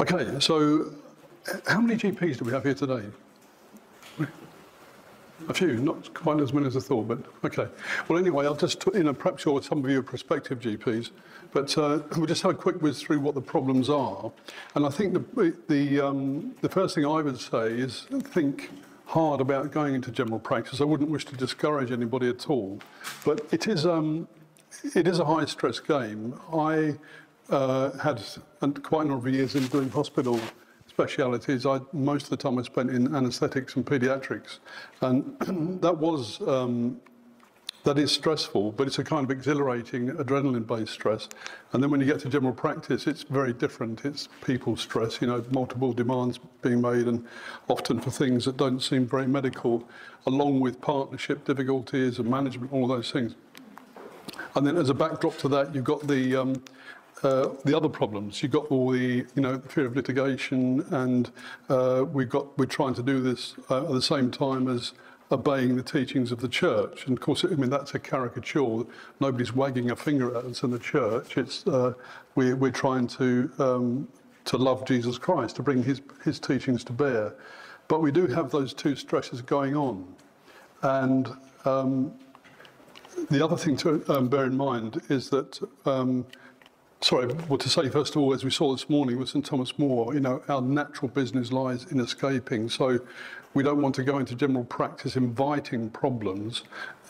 Okay, so how many GPs do we have here today? A few, not quite as many as I thought, but okay. Well, anyway, I'll just, you know, perhaps you're some of you are prospective GPs, but uh, we'll just have a quick whiz through what the problems are. And I think the, the, um, the first thing I would say is think hard about going into general practice. I wouldn't wish to discourage anybody at all, but it is, um, it is a high stress game. I uh, had quite a number of years in doing hospital specialities. I, most of the time I spent in anaesthetics and paediatrics, and that was um, that is stressful, but it's a kind of exhilarating adrenaline-based stress. And then when you get to general practice, it's very different. It's people stress, you know, multiple demands being made, and often for things that don't seem very medical, along with partnership difficulties and management, all those things. And then as a backdrop to that, you've got the um, uh, the other problems. You've got all the, you know, the fear of litigation, and uh, we've got we're trying to do this uh, at the same time as obeying the teachings of the church. And of course, I mean that's a caricature. Nobody's wagging a finger at us in the church. It's uh, we're we're trying to um, to love Jesus Christ, to bring his his teachings to bear. But we do have those two stresses going on, and um, the other thing to um, bear in mind is that um, sorry, well, to say first of all, as we saw this morning with St Thomas More, you know, our natural business lies in escaping. So we don't want to go into general practice inviting problems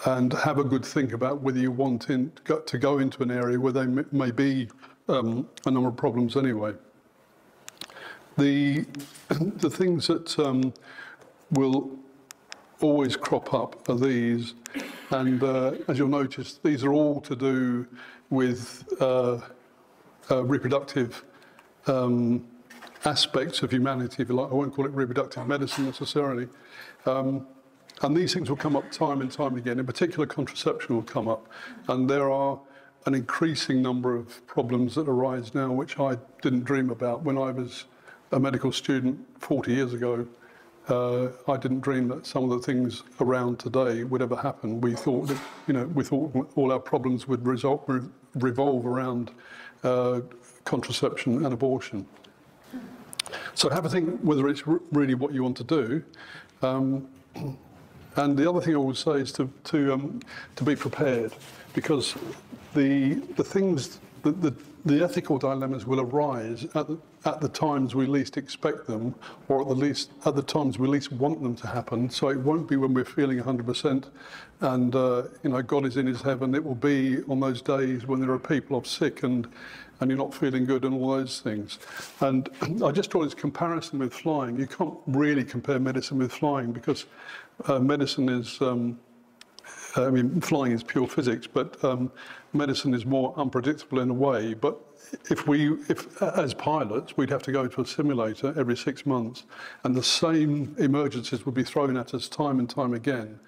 and have a good think about whether you want in, to go into an area where there may be um, a number of problems anyway. The, the things that um, will always crop up are these, and uh, as you'll notice, these are all to do with uh, uh, reproductive um, aspects of humanity, if you like. I won't call it reproductive medicine necessarily. Um, and these things will come up time and time again. In particular, contraception will come up. And there are an increasing number of problems that arise now, which I didn't dream about when I was a medical student 40 years ago. Uh, I didn't dream that some of the things around today would ever happen. We thought that, you know, we thought all our problems would result, re revolve around uh, contraception and abortion. So have a think whether it's really what you want to do. Um, and the other thing I would say is to, to, um, to be prepared because the, the things, the, the, the ethical dilemmas will arise at the, at the times we least expect them or at the least at the times we least want them to happen. So it won't be when we're feeling 100% and uh, you know God is in his heaven. It will be on those days when there are people off sick and and you're not feeling good and all those things. And I just draw this comparison with flying. You can't really compare medicine with flying because uh, medicine is, um, I mean, flying is pure physics, but um, medicine is more unpredictable in a way. But if we, if as pilots, we'd have to go to a simulator every six months, and the same emergencies would be thrown at us time and time again.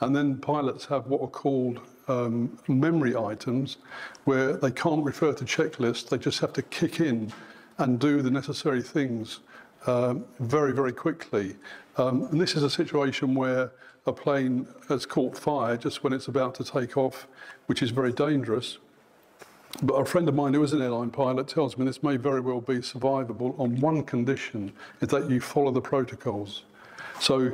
And then pilots have what are called um, memory items where they can't refer to checklists, they just have to kick in and do the necessary things um, very, very quickly. Um, and this is a situation where a plane has caught fire just when it's about to take off, which is very dangerous. But a friend of mine who is an airline pilot tells me this may very well be survivable on one condition, is that you follow the protocols. So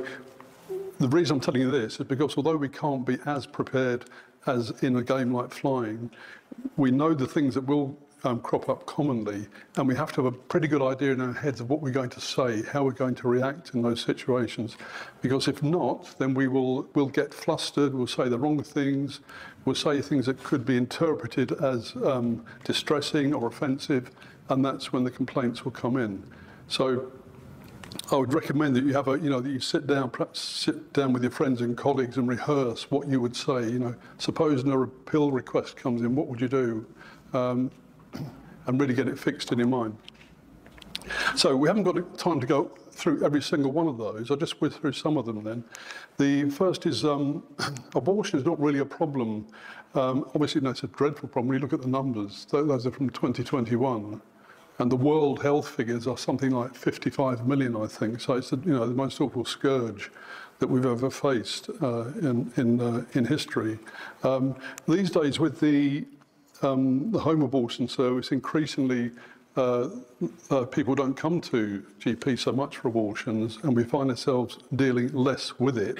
the reason I'm telling you this is because although we can't be as prepared as in a game like flying, we know the things that will um, crop up commonly, and we have to have a pretty good idea in our heads of what we're going to say, how we're going to react in those situations. Because if not, then we will we'll get flustered, we'll say the wrong things, we'll say things that could be interpreted as um, distressing or offensive, and that's when the complaints will come in. So I would recommend that you have a, you know, that you sit down, perhaps sit down with your friends and colleagues and rehearse what you would say. You know, suppose an appeal request comes in, what would you do? Um, and really get it fixed in your mind. So we haven't got time to go through every single one of those. I'll just whiz through some of them then. The first is um, abortion is not really a problem. Um, obviously, no, it's a dreadful problem. When you look at the numbers, those are from 2021 and the World Health figures are something like 55 million, I think. So it's the, you know the most awful scourge that we've ever faced uh, in in uh, in history. Um, these days, with the um, the home abortion service increasingly uh, uh, people don't come to GP so much for abortions, and we find ourselves dealing less with it.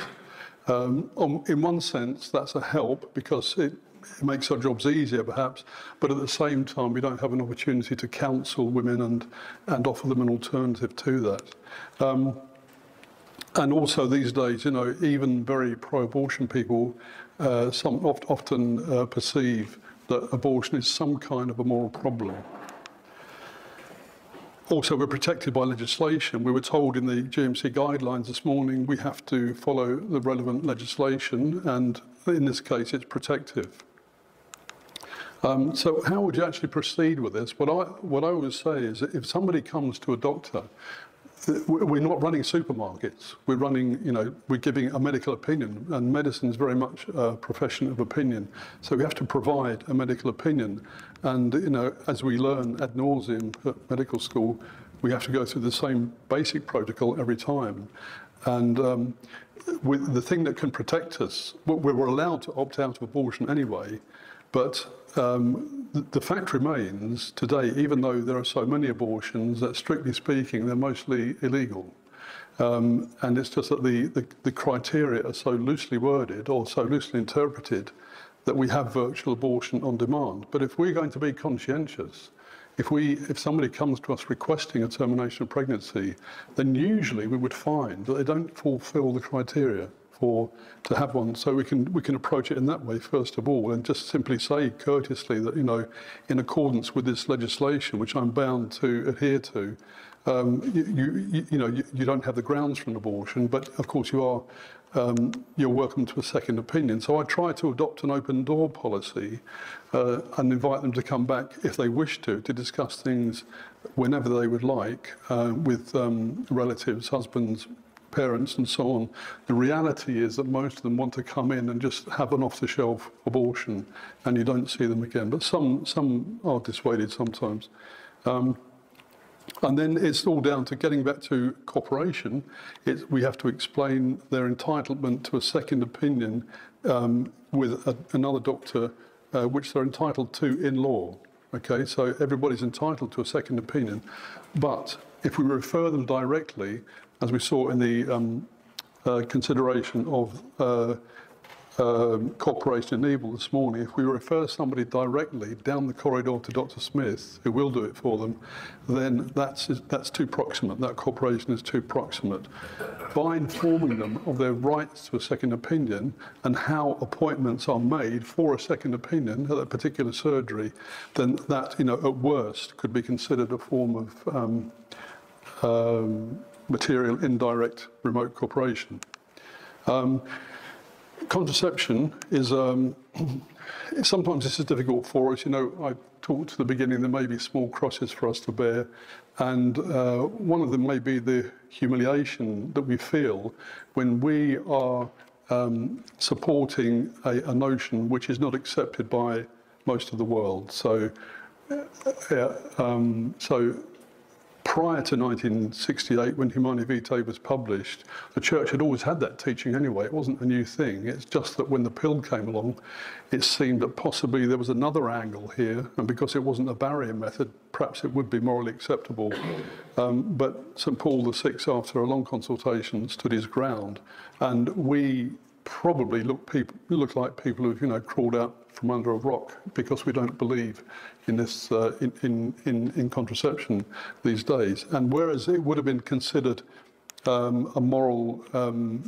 Um, on, in one sense, that's a help because it, it makes our jobs easier, perhaps, but at the same time, we don't have an opportunity to counsel women and, and offer them an alternative to that. Um, and also these days, you know, even very pro-abortion people uh, some oft, often uh, perceive that abortion is some kind of a moral problem. Also, we're protected by legislation. We were told in the GMC guidelines this morning we have to follow the relevant legislation, and in this case, it's protective. Um, so how would you actually proceed with this? What I, what I would say is that if somebody comes to a doctor we're not running supermarkets. We're running, you know, we're giving a medical opinion, and medicine is very much a profession of opinion. So we have to provide a medical opinion. And, you know, as we learn ad nauseum at medical school, we have to go through the same basic protocol every time. And um, the thing that can protect us, we were allowed to opt out of abortion anyway, but um, the, fact remains today, even though there are so many abortions, that strictly speaking, they're mostly illegal. Um, and it's just that the, the, the criteria are so loosely worded or so loosely interpreted that we have virtual abortion on demand. But if we're going to be conscientious, if we if somebody comes to us requesting a termination of pregnancy, then usually we would find that they don't fulfill the criteria for to have one. So we can we can approach it in that way first of all, and just simply say courteously that you know, in accordance with this legislation, which I'm bound to adhere to, um, you, you, you know you, you don't have the grounds for an abortion, but of course you are. Um, you're welcome to a second opinion. So I try to adopt an open door policy uh, and invite them to come back if they wish to, to discuss things whenever they would like uh, with um, relatives, husbands, parents and so on. The reality is that most of them want to come in and just have an off-the-shelf abortion, and you don't see them again. But some some are dissuaded sometimes. Um, and then it's all down to getting back to cooperation. It, we have to explain their entitlement to a second opinion um, with a, another doctor, uh, which they're entitled to in law. Okay, so everybody's entitled to a second opinion. But if we refer them directly, as we saw in the um, uh, consideration of uh, uh, cooperation in evil this morning, if we refer somebody directly down the corridor to Dr. Smith, who will do it for them, then that's, that's too proximate. That cooperation is too proximate. By informing them of their rights to a second opinion and how appointments are made for a second opinion at a particular surgery, then that, you know, at worst, could be considered a form of um, um, material indirect remote cooperation. Um, contraception is, um, sometimes this is difficult for us. You know, I talked at the beginning, there may be small crosses for us to bear. And uh, one of them may be the humiliation that we feel when we are um, supporting a, a notion which is not accepted by most of the world. So, uh, um, so prior to 1968, when Humanae Vitae was published, the church had always had that teaching anyway. It wasn't a new thing. It's just that when the pill came along, it seemed that possibly there was another angle here, and because it wasn't a barrier method, perhaps it would be morally acceptable. Um, but St. Paul VI, after a long consultation, stood his ground, and we probably look, people, look like people who've you know crawled out from under a rock because we don't believe in this uh, in, in, in, in contraception these days. And whereas it would have been considered um, a moral um,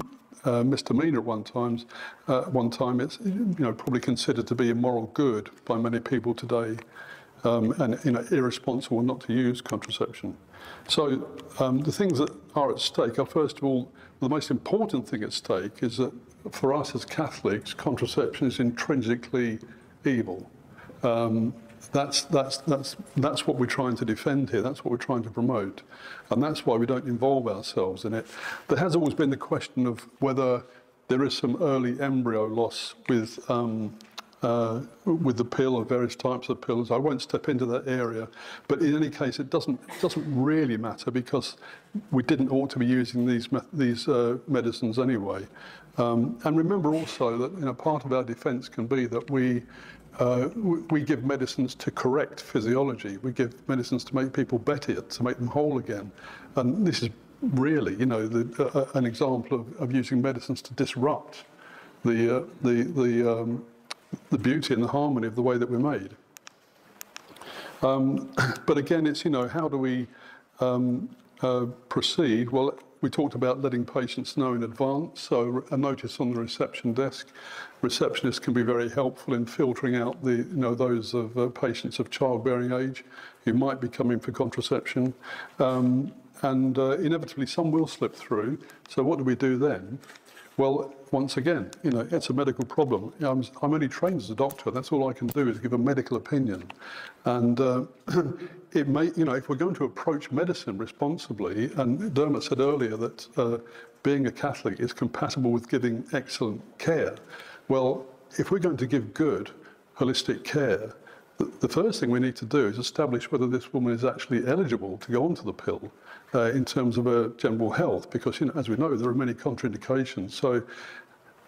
uh, misdemeanor at one times, uh, one time it's you know probably considered to be a moral good by many people today, um, and you know irresponsible not to use contraception. So um, the things that are at stake are first of all the most important thing at stake is that for us as Catholics, contraception is intrinsically evil. Um, that's, that's, that's, that's what we're trying to defend here. That's what we're trying to promote. And that's why we don't involve ourselves in it. There has always been the question of whether there is some early embryo loss with um, uh, with the pill or various types of pills. I won't step into that area, but in any case, it doesn't it doesn't really matter because we didn't ought to be using these these uh, medicines anyway. Um, and remember also that you know part of our defence can be that we. Uh, we give medicines to correct physiology. We give medicines to make people better, to make them whole again. And this is really, you know, the, uh, an example of, of using medicines to disrupt the, uh, the, the, um, the beauty and the harmony of the way that we're made. Um, but again, it's, you know, how do we um, uh, proceed? Well, we talked about letting patients know in advance. So a notice on the reception desk. Receptionists can be very helpful in filtering out the, you know, those of uh, patients of childbearing age who might be coming for contraception. Um, and uh, inevitably some will slip through. So what do we do then? Well, once again, you know, it's a medical problem. I'm, I'm only trained as a doctor. That's all I can do is give a medical opinion. And uh, it may, you know, if we're going to approach medicine responsibly, and Dermot said earlier that uh, being a Catholic is compatible with giving excellent care. Well, if we're going to give good, holistic care, the first thing we need to do is establish whether this woman is actually eligible to go onto the pill uh, in terms of her general health, because you know, as we know, there are many contraindications. So,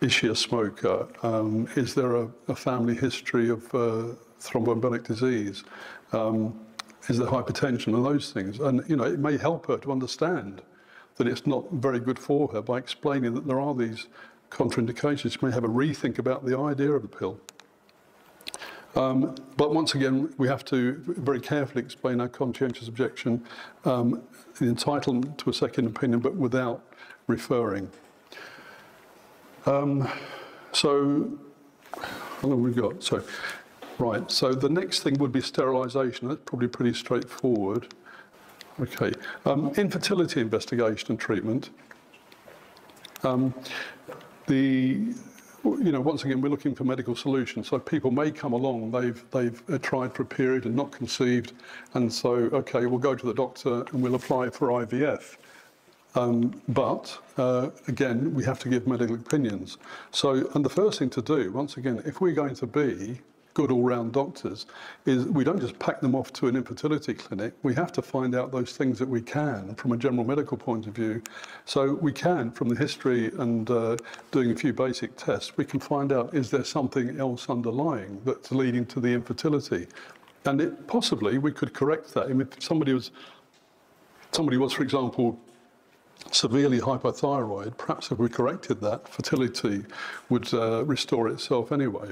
is she a smoker? Um, is there a, a, family history of uh, thromboembolic disease? Um, is there hypertension and those things? And you know, it may help her to understand that it's not very good for her by explaining that there are these contraindications. She may have a rethink about the idea of the pill. Um, but once again, we have to very carefully explain our conscientious objection, um, the entitlement to a second opinion, but without referring. Um, so, how long have we got? So, right, so the next thing would be sterilisation. That's probably pretty straightforward. Okay, um, infertility investigation and treatment. Um, the you know, once again, we're looking for medical solutions. So people may come along, they've, they've uh, tried for a period and not conceived, and so, okay, we'll go to the doctor and we'll apply for IVF. Um, but uh, again, we have to give medical opinions. So, and the first thing to do, once again, if we're going to be good all-round doctors is we don't just pack them off to an infertility clinic. We have to find out those things that we can from a general medical point of view. So we can, from the history and uh, doing a few basic tests, we can find out is there something else underlying that's leading to the infertility. And it, possibly we could correct that. I mean, if somebody was, somebody was, for example, severely hypothyroid, perhaps if we corrected that, fertility would uh, restore itself anyway.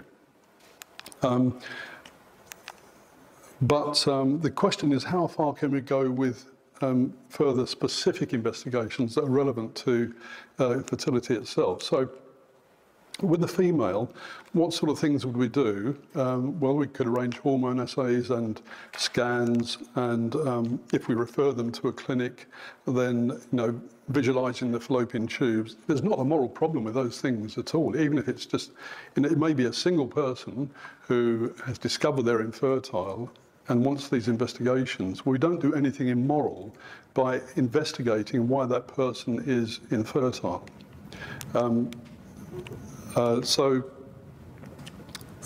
Um, but um, the question is how far can we go with um, further specific investigations that are relevant to uh, fertility itself? So with the female, what sort of things would we do? Um, well, we could arrange hormone assays and scans, and um, if we refer them to a clinic, then you know, visualizing the fallopian tubes. There's not a moral problem with those things at all, even if it's just, you know, it may be a single person who has discovered they're infertile and wants these investigations. We don't do anything immoral by investigating why that person is infertile. Um, uh, so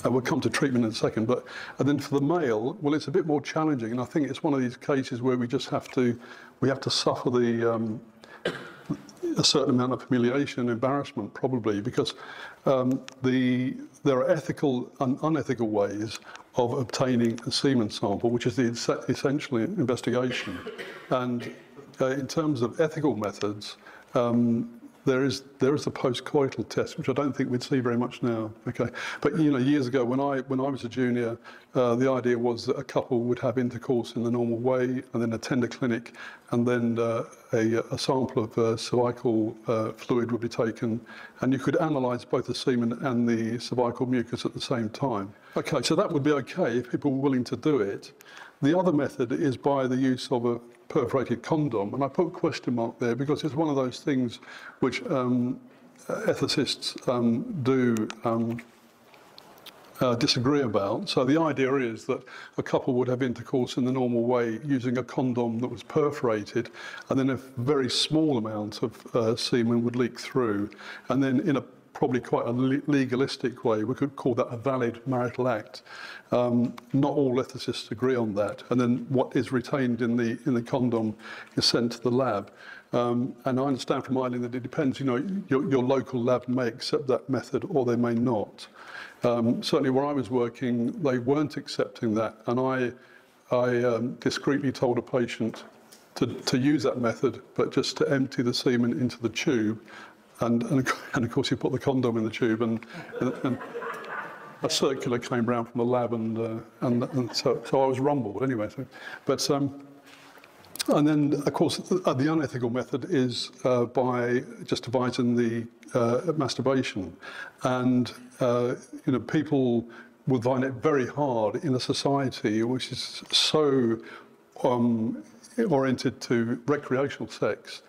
uh, we'll come to treatment in a second, but and then for the male, well, it's a bit more challenging, and I think it's one of these cases where we just have to, we have to suffer the um, a certain amount of humiliation and embarrassment, probably, because um, the there are ethical and unethical ways of obtaining a semen sample, which is the essential investigation, and uh, in terms of ethical methods. Um, there is there is a post-coital test, which I don't think we'd see very much now. Okay, but you know, years ago when I when I was a junior, uh, the idea was that a couple would have intercourse in the normal way, and then attend a clinic, and then uh, a, a, sample of uh, cervical uh, fluid would be taken, and you could analyse both the semen and the cervical mucus at the same time. Okay, so that would be okay if people were willing to do it. The other method is by the use of a perforated condom. And I put question mark there because it's one of those things which um, ethicists um, do um, uh, disagree about. So the idea is that a couple would have intercourse in the normal way using a condom that was perforated, and then a very small amount of uh, semen would leak through. And then in a probably quite a le- legalistic way. We could call that a valid marital act. Um, not all ethicists agree on that. And then what is retained in the in the condom is sent to the lab. Um, and I understand from Eileen that it depends. You know, your, your local lab may accept that method or they may not. Um, certainly, where I was working, they weren't accepting that, and I I um, discreetly told a patient to, to use that method, but just to empty the semen into the tube. And, and, and of course, you put the condom in the tube, and, and, and a circular came round from the lab, and, uh, and, and so, so I was rumbled anyway. So, but, um, and then, of course, the, the unethical method is uh, by just devising the uh, masturbation. And, uh, you know, people will find it very hard in a society which is so um, oriented to recreational sex.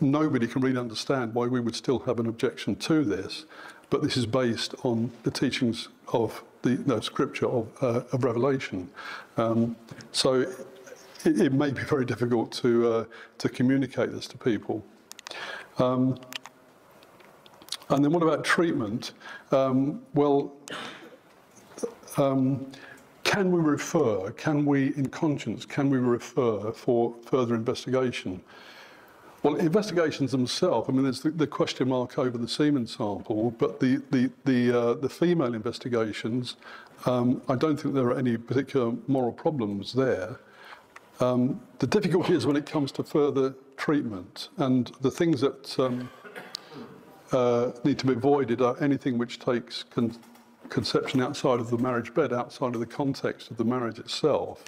Nobody can really understand why we would still have an objection to this, but this is based on the teachings of the no, scripture of, uh, of Revelation. Um, so it, it, may be very difficult to, uh, to communicate this to people. Um, and then what about treatment? Um, well, um, can we refer, can we, in conscience, can we refer for further investigation? Well, investigations themselves, I mean, there's the, the question mark over the semen sample, but the, the, the, uh, the female investigations, um, I don't think there are any particular moral problems there. Um, the difficulty is when it comes to further treatment, and the things that um, uh, need to be avoided are anything which takes con conception outside of the marriage bed, outside of the context of the marriage itself,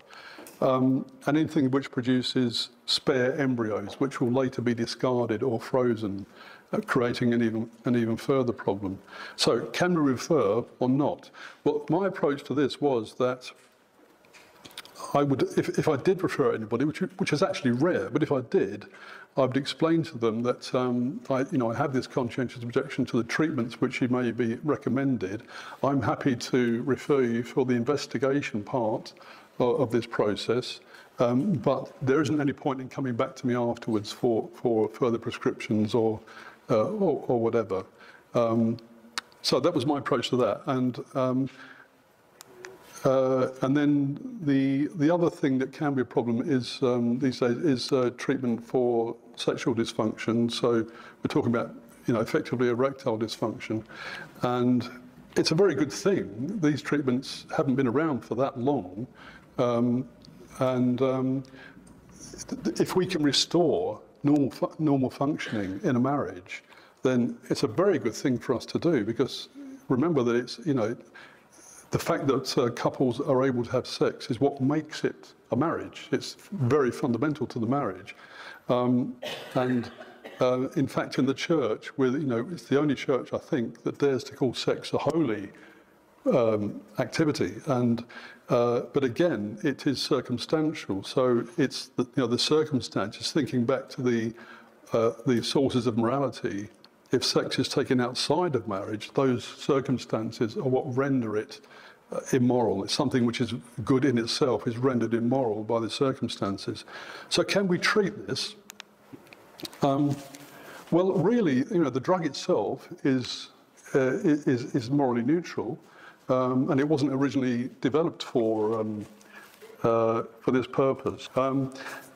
um, and anything which produces spare embryos, which will later be discarded or frozen, uh, creating an even, an even further problem. So, can we refer or not? Well, my approach to this was that I would, if, if I did refer anybody, which, which is actually rare, but if I did, I would explain to them that um, I, you know, I have this conscientious objection to the treatments which you may be recommended. I'm happy to refer you for the investigation part of, this process, um, but there isn't any point in coming back to me afterwards for, for further prescriptions or, uh, or, or, whatever. Um, so that was my approach to that. And um, uh, and then the the other thing that can be a problem is um, these days is uh, treatment for sexual dysfunction. So we're talking about you know effectively erectile dysfunction, and it's a very good thing. These treatments haven't been around for that long, um, and um, if we can restore normal fu normal functioning in a marriage, then it's a very good thing for us to do because remember that it's you know the fact that uh, couples are able to have sex is what makes it a marriage. It's very fundamental to the marriage. Um, and uh, in fact, in the church, with you know, it's the only church I think that dares to call sex a holy um, activity. And uh, but again, it is circumstantial. So it's the, you know the circumstances. Thinking back to the uh, the sources of morality, if sex is taken outside of marriage, those circumstances are what render it uh, immoral. It's something which is good in itself is rendered immoral by the circumstances. So can we treat this? Um, well, really, you know, the drug itself is uh, is, is morally neutral, um, and it wasn't originally developed for um, uh, for this purpose. Um,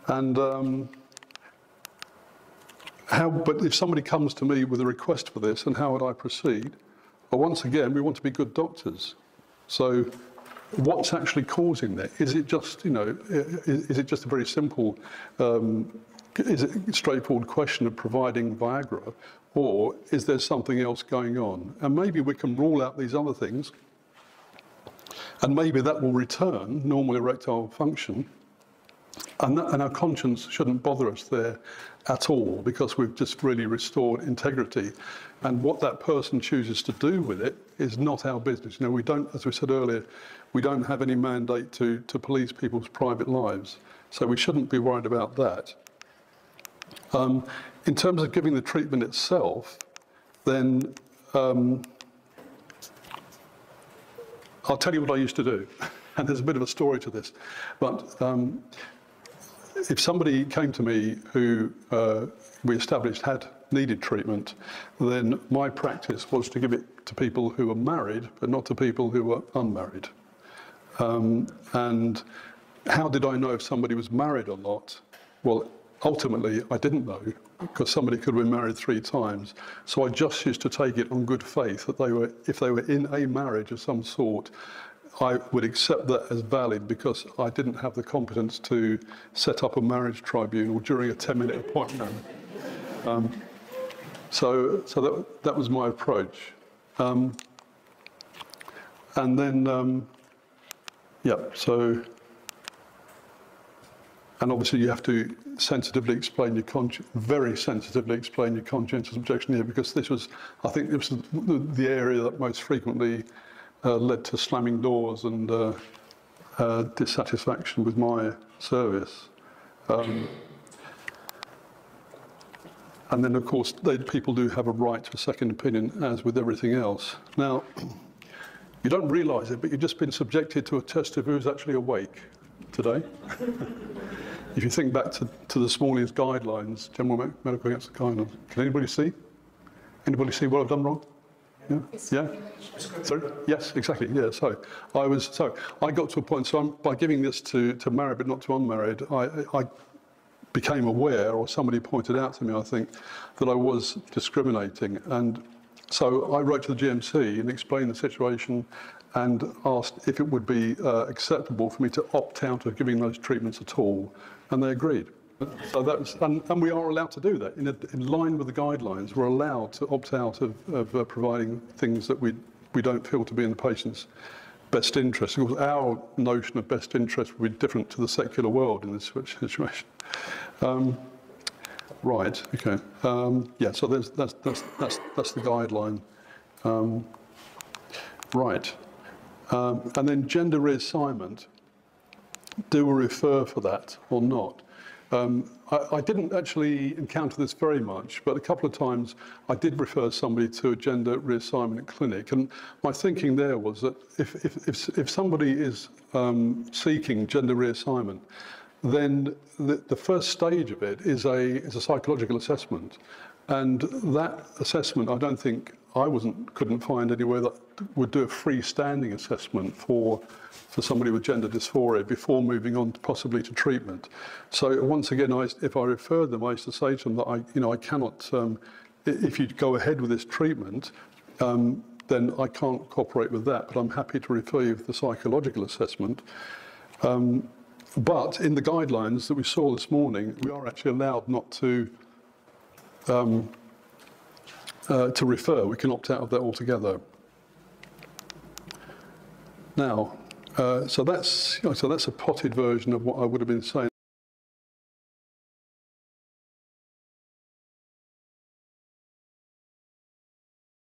and um, how, but if somebody comes to me with a request for this, and how would I proceed? Well, once again, we want to be good doctors. So what's actually causing that? Is it just, you know, is, it just a very simple, um, is it straightforward question of providing Viagra, or is there something else going on? And maybe we can rule out these other things, and maybe that will return normal erectile function, and, that, and our conscience shouldn't bother us there at all because we've just really restored integrity. And what that person chooses to do with it is not our business. You know, we don't, as we said earlier, we don't have any mandate to, to police people's private lives. So we shouldn't be worried about that. Um, in terms of giving the treatment itself, then um, I'll tell you what I used to do. And there's a bit of a story to this. But um, if somebody came to me who uh, we established had needed treatment, then my practice was to give it to people who were married, but not to people who were unmarried. Um, and how did I know if somebody was married or not? Well, ultimately, I didn't know because somebody could have been married three times. So I just used to take it on good faith that they were, if they were in a marriage of some sort, I would accept that as valid because I didn't have the competence to set up a marriage tribunal during a 10 minute appointment. Um, so so that, that was my approach. Um, and then, um, yeah, so, and obviously you have to sensitively explain your conscience, very sensitively explain your conscientious objection here because this was, I think this was the, the area that most frequently uh, led to slamming doors and uh, uh, dissatisfaction with my service. Um, and then, of course, they, people do have a right to a second opinion, as with everything else. Now, you don't realise it, but you've just been subjected to a test of who's actually awake today. if you think back to, to this morning's guidelines, General Medical Guidelines, can anybody see? Anybody see what I've done wrong? Yeah. Yeah. Sorry. Yes, exactly. Yeah. So I was. So I got to a point. So I'm, by giving this to to married but not to unmarried, I, I became aware, or somebody pointed out to me, I think, that I was discriminating. And so I wrote to the GMC and explained the situation and asked if it would be uh, acceptable for me to opt out of giving those treatments at all. And they agreed. So that was, and, and we are allowed to do that. In, a, in line with the guidelines, we're allowed to opt out of, of uh, providing things that we, we don't feel to be in the patient's best interest. Of course, our notion of best interest would be different to the secular world in this situation. Um, right, okay. Um, yeah, so that's, that's, that's, that's, the guideline. Um, right. Um, and then gender reassignment, do refer for that or not? Um, I, I didn't actually encounter this very much, but a couple of times I did refer somebody to a gender reassignment clinic. And my thinking there was that if, if, if, if somebody is um, seeking gender reassignment, then the, the first stage of it is a, is a psychological assessment. And that assessment, I don't think I wasn't couldn't find anywhere that would do a freestanding assessment for for somebody with gender dysphoria before moving on to possibly to treatment. So once again, I, if I refer them, I used to say to them that I, you know, I cannot, um, if you go ahead with this treatment, um, then I can't cooperate with that, but I'm happy to refer you for the psychological assessment. Um, but in the guidelines that we saw this morning, we are actually allowed not to um, uh, to refer. We can opt out of that altogether. Now, uh, so that's you know, so that's a potted version of what I would have been saying.